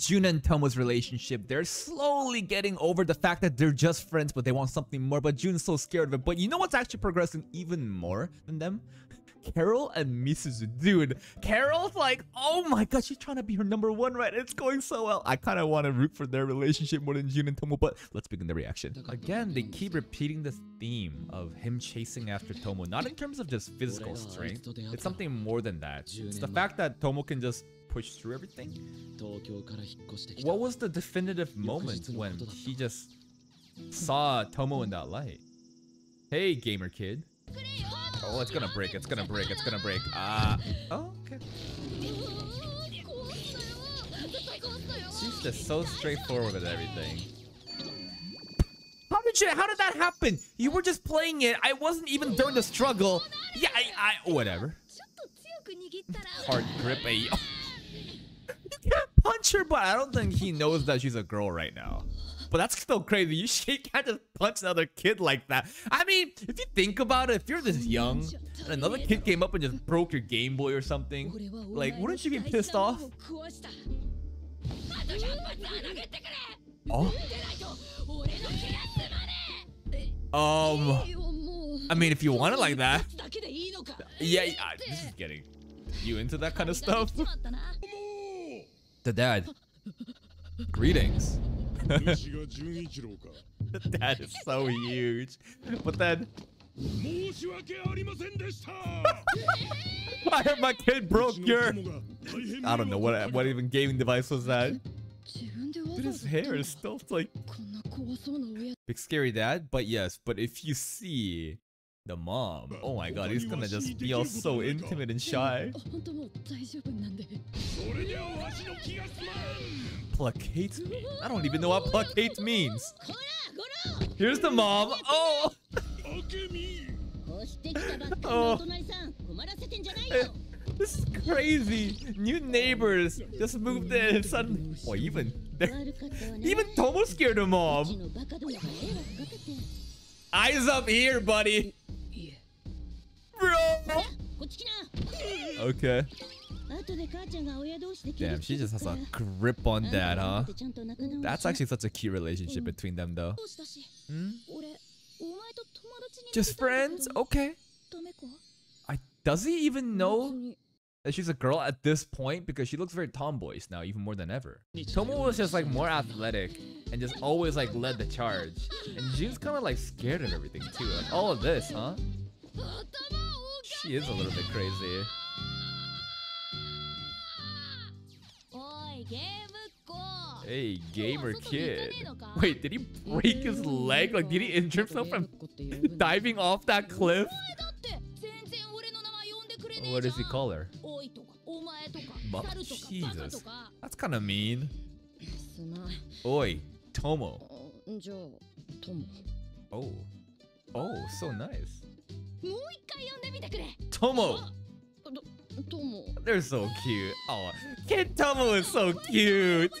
Jun and Tomo's relationship. They're slowly getting over the fact that they're just friends, but they want something more. But Jun's so scared of it. But you know what's actually progressing even more than them? Carol and Mrs. Dude, Carol's like, oh my god, she's trying to be her number one, right? It's going so well. I kind of want to root for their relationship more than Jun and Tomo, but let's begin the reaction. Again, they keep repeating this theme of him chasing after Tomo, not in terms of just physical strength. It's something more than that. It's the fact that Tomo can just push through everything. What was the definitive moment when he just saw Tomo in that light? Hey, gamer kid. Oh, it's gonna break. It's gonna break. It's gonna break. Ah. Uh, oh, okay. She's just so straightforward with everything. How did you? How did that happen? You were just playing it. I wasn't even during the struggle. Yeah, I. I whatever. Hard grip. A. punch her, but I don't think he knows that she's a girl right now. But that's still crazy. You can't just punch another kid like that. I mean, if you think about it, if you're this young and another kid came up and just broke your Game Boy or something, like, wouldn't you be pissed off? Oh? Um, I mean, if you want it like that. Yeah this is getting you into that kind of stuff. The dad. Greetings. that is so huge. But then. I heard my kid broke your. I don't know what what even gaming device was that. Dude, his hair is still like big scary dad. But yes, but if you see the mom, oh my god, he's gonna just be all so intimate and shy. Placate me? I don't even know what placate means. Here's the mom. Oh! oh. This is crazy. New neighbors just moved in. Suddenly, oh, even even Tomo scared of mom. Eyes up here, buddy. Bro. Okay. Damn, she just has a grip on dad, huh? That's actually such a cute relationship between them, though. Hmm? Just friends? Okay. I, does he even know that she's a girl at this point? Because she looks very tomboyish now, even more than ever. Tomo was just like more athletic and just always like led the charge. And Jun's kind of like scared of everything too. Like all of this, huh? She is a little bit crazy. Hey, gamer kid. Wait, did he break his leg? Like, did he injure himself from diving off that cliff? What does he call her? Jesus. That's kind of mean. Oi, Tomo. Oh. Oh, so nice. Tomo! They're so cute. Oh, Kid Tomo is so cute.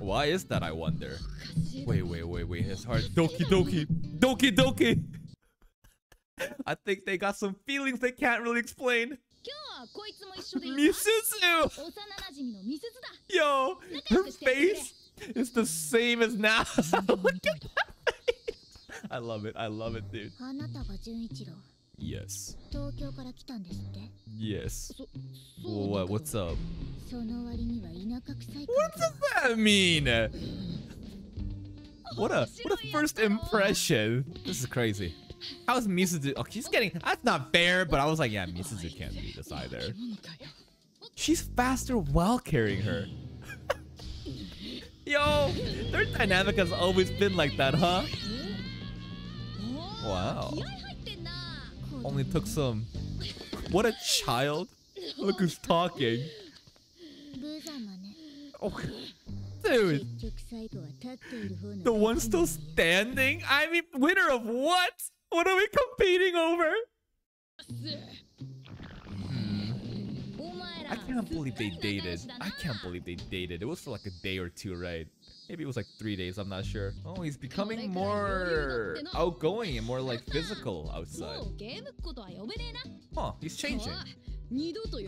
Why is that, I wonder? Wait, wait, wait, wait. His heart. Doki Doki. Doki Doki. I think they got some feelings they can't really explain. Misuzu! Yo, her face is the same as now. I love it. I love it, dude. Yes. Yes. What, what's up? What does that mean? What a what a first impression. This is crazy. How's Misuzu? Oh, she's getting. That's not fair, but I was like, yeah, Misuzu oh, can't be this either. She's faster while carrying her. Yo, their dynamic has always been like that, huh? Wow. Only took some. What a child. Look who's talking. Oh, dude. The one still standing? I mean, winner of what? What are we competing over? Hmm. I can't believe they dated. I can't believe they dated. It was for like a day or two, right? Maybe it was like three days, I'm not sure. Oh, he's becoming more outgoing and more like physical outside. Huh, he's changing.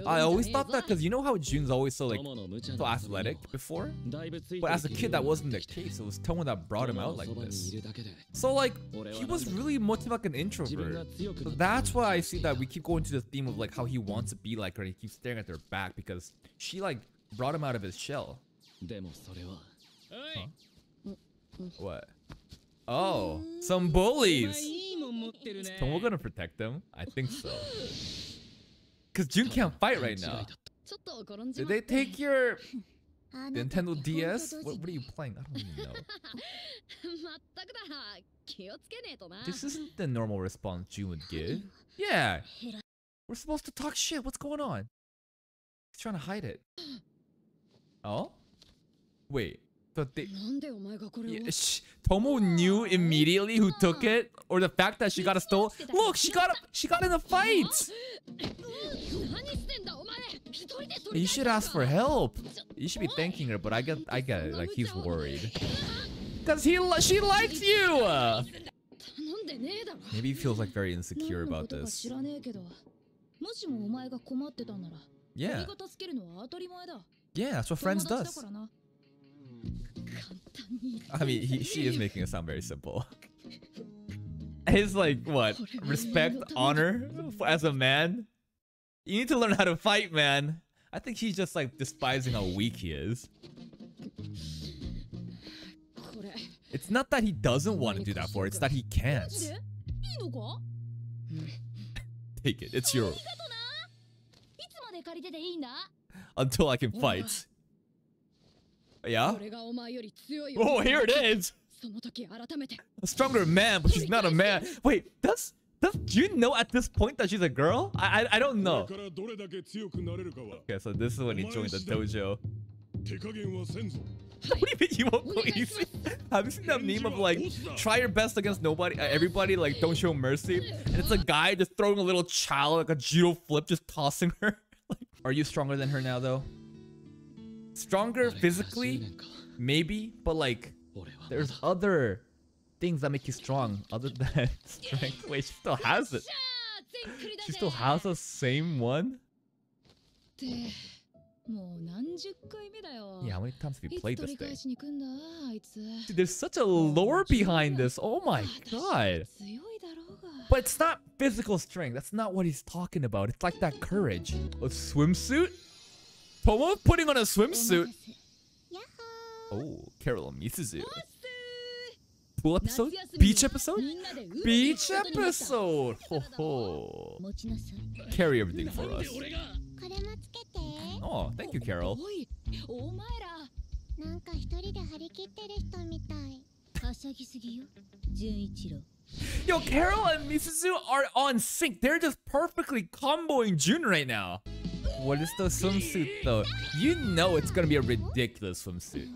I always thought that because you know how Jun's always so like so athletic before? But as a kid, that wasn't the case. It was Tomo that brought him out like this. So like, he was really much like an introvert. So that's why I see that we keep going to the theme of like how he wants to be like her. And he keeps staring at their back because she like brought him out of his shell. What? Oh, some bullies. So we're gonna protect them? I think so. Cause Jun can't fight right now. Did they take your Nintendo DS? What, what are you playing? I don't even know. This isn't the normal response Jun would give. Yeah, we're supposed to talk shit. What's going on? He's trying to hide it. Oh? Wait. But they, yeah, sh- Tomo knew immediately who took it, or the fact that she got a stole. Look, she got a, she got in a fight. You should ask for help. You should be thanking her, but I get, I get it. Like he's worried, cause he, she likes you. Maybe he feels like very insecure about this. Yeah, yeah, that's what friends does. I mean, he, she is making it sound very simple. It's like what? Respect, honor as a man. You need to learn how to fight, man. I think he's just like despising how weak he is. It's not that he doesn't want to do that for, it's that he can't. Take it, it's your until I can fight. Yeah? Oh, here it is! A stronger man, but she's not a man. Wait, does Does, do you know at this point that she's a girl? I, I, I don't know. Okay, so this is when he joined the dojo. What do you mean you won't go easy? Have you seen that meme of like, try your best against nobody, uh, everybody, like, don't show mercy? And it's a guy just throwing a little child, like a judo flip, just tossing her. like, are you stronger than her now, though? stronger physically, maybe, but like there's other things that make you strong other than strength. Wait, she still has it. She still has the same one? Yeah, how many times have you played this thing? Dude, there's such a lore behind this. Oh my god. But it's not physical strength. That's not what he's talking about. It's like that courage. A swimsuit? Tomo putting on a swimsuit. Oh, Carol Misuzu. Pool episode? Beach episode? Beach episode! Ho ho. Carry everything for us. Oh, thank you, Carol. Yo, Carol and Misuzu are on sync. They're just perfectly comboing Jun right now. What is the swimsuit though? You know it's gonna be a ridiculous swimsuit.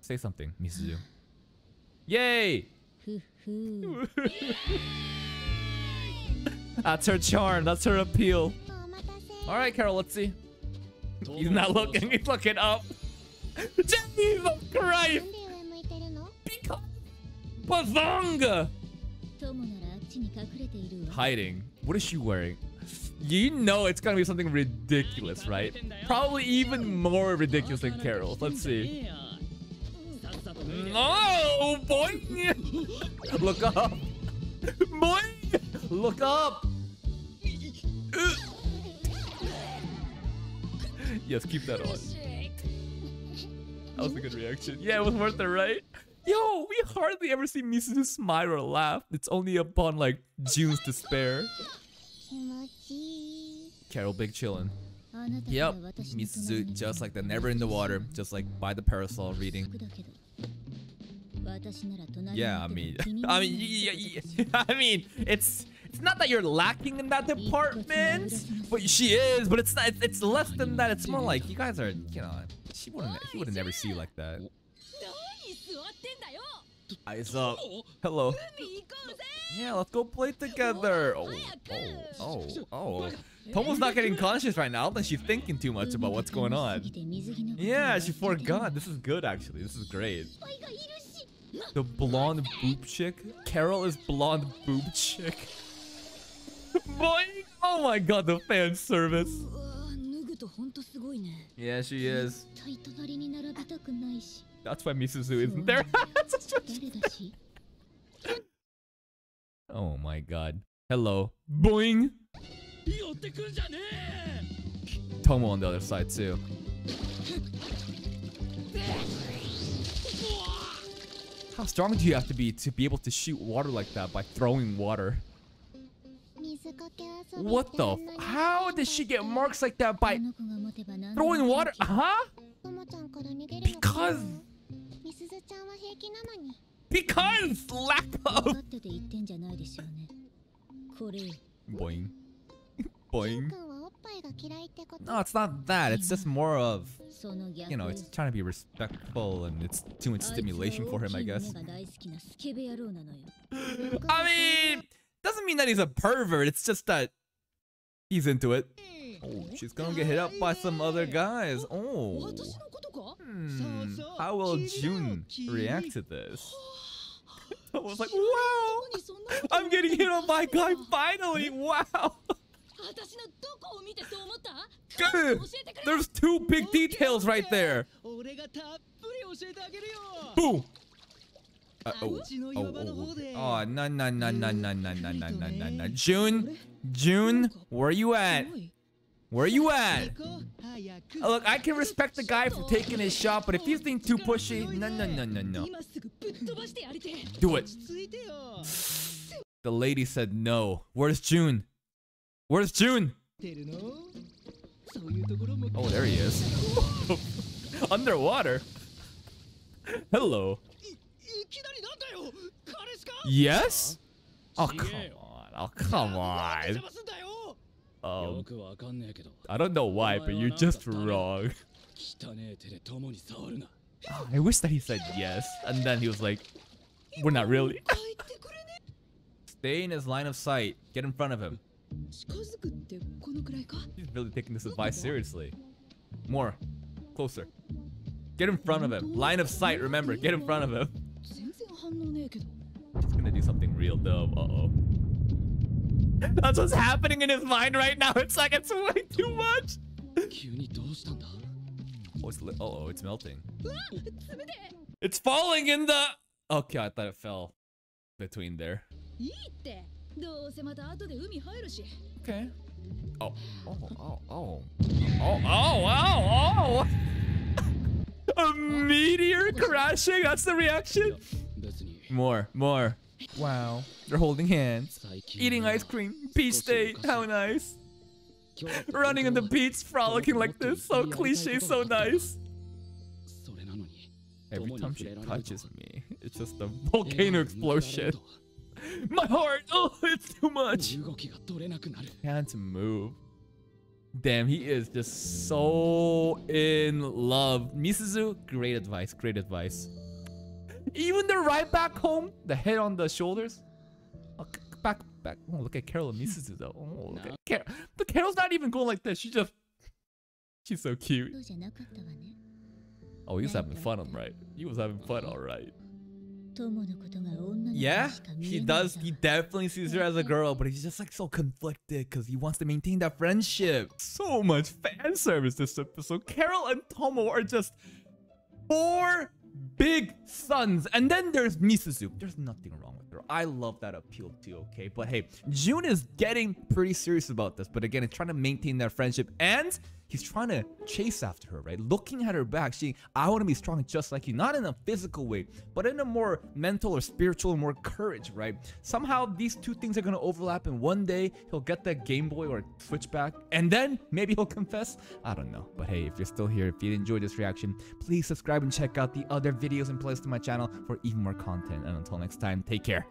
Say something, Misuzu. Yay! that's her charm, that's her appeal. Alright, Carol, let's see. He's not looking, he's looking up. Jesus Christ! Bazonga! Hiding. What is she wearing? You know it's gonna be something ridiculous, right? Probably even more ridiculous than Carol's. Let's see. No, boy! Look up! Boy! Look up! yes, keep that on. That was a good reaction. Yeah, it was worth it, right? Yo, we hardly ever see Misuzu smile or laugh. It's only upon like Jun's despair. Carol Big chillin'. Yep, Misuzu, just like the never in the water, just like by the parasol reading. Yeah, I mean, I mean, yeah, yeah, I mean, it's it's not that you're lacking in that department, but she is. But it's not. It's, it's less than that. It's more like you guys are. You know, she wouldn't. He would never see you like that. Eyes up. Hello. Yeah, let's go play together. Oh oh, oh, oh, oh, oh. Tomo's not getting conscious right now, but she's thinking too much about what's going on. Yeah, she forgot. This is good, actually. This is great. The blonde boob chick? Carol is blonde boob chick. Boy, oh my god, the fan service. Yeah, she is. That's why Misuzu isn't there. oh my god. Hello. Boing! Tomo on the other side too. How strong do you have to be to be able to shoot water like that by throwing water? What the How did she get marks like that by throwing water? Huh? Because ちゃんは平気なのに because lack 分 of かってて言ってんじゃないでしょうねこれよ boing ジュン boing. 君はおっぱいが嫌いってこと No, it's not that. It's just more of その逆 you know, it's trying to be respectful and it's too much あいつは stimulation for him, I 大きい guess. 胸が大好きなスケベ野郎なのよ I mean, doesn't mean that he's a pervert. It's just that he's into it. Oh, she's gonna get hit up by some other guys. Oh. Hmm. How will Jun react to this? I was like, wow! I'm getting hit on by guy finally! Wow! There's two big details right there! Boom! Uh, oh. Oh, oh, oh. oh, no, no, no, no, no, no, no, no, no, no. Jun? Jun? Where you at? Where are you at? Uh, look, I can respect the guy for taking his shot, but if you think too pushy, no, no, no, no, no. Do it. The lady said no. Where's Jun? Where's Jun? Oh, there he is. Underwater? Hello. Yes? Oh, come on. Oh, come on. Um, I don't know why, but you're just wrong. I wish that he said yes, and then he was like, we're not really. Stay in his line of sight. Get in front of him. He's really taking this advice seriously. More. Closer. Get in front of him. Line of sight, remember. Get in front of him. He's gonna do something real dumb. Uh-oh. That's what's happening in his mind right now. It's like it's way too much. Oh, it's uh oh, it's melting. Ah, it's falling in the. Okay, I thought it fell between there. Okay. Oh, oh, oh, oh, oh, oh, oh, oh! A meteor crashing. That's the reaction. More, more. Wow, they're holding hands, eating ice cream, beach day, how nice. Running on the beach, frolicking like this, so cliche, so nice. Every time she touches me, it's just a volcano explosion. My heart! Oh, it's too much! Can't move. Damn, he is just so in love. Misuzu, great advice, great advice. Even the right back home, the head on the shoulders. Uh, back, back. Oh, look at Carol and Misuzu though. Oh, look no. at Carol. The Carol's not even going like this. She just, she's so cute. Oh, he was having fun, all right. He was having fun, all right. Yeah, he does. He definitely sees her as a girl, but he's just like so conflicted because he wants to maintain that friendship. So much fan service this episode. Carol and Tomo are just four big sons, and then there's Misuzu. There's nothing wrong with her. I love that appeal too. Okay, but hey, Jun is getting pretty serious about this. But again, it's trying to maintain that friendship, and he's trying to chase after her, right? Looking at her back, saying, "I want to be strong just like you," not in a physical way, but in a more mental or spiritual, more courage, right? Somehow these two things are gonna overlap, and one day he'll get that Game Boy or Switch back, and then maybe he'll confess. I don't know, but hey, if you're still here, if you enjoyed this reaction, please subscribe and check out the other videos and playlists to my channel for even more content. And until next time, take care.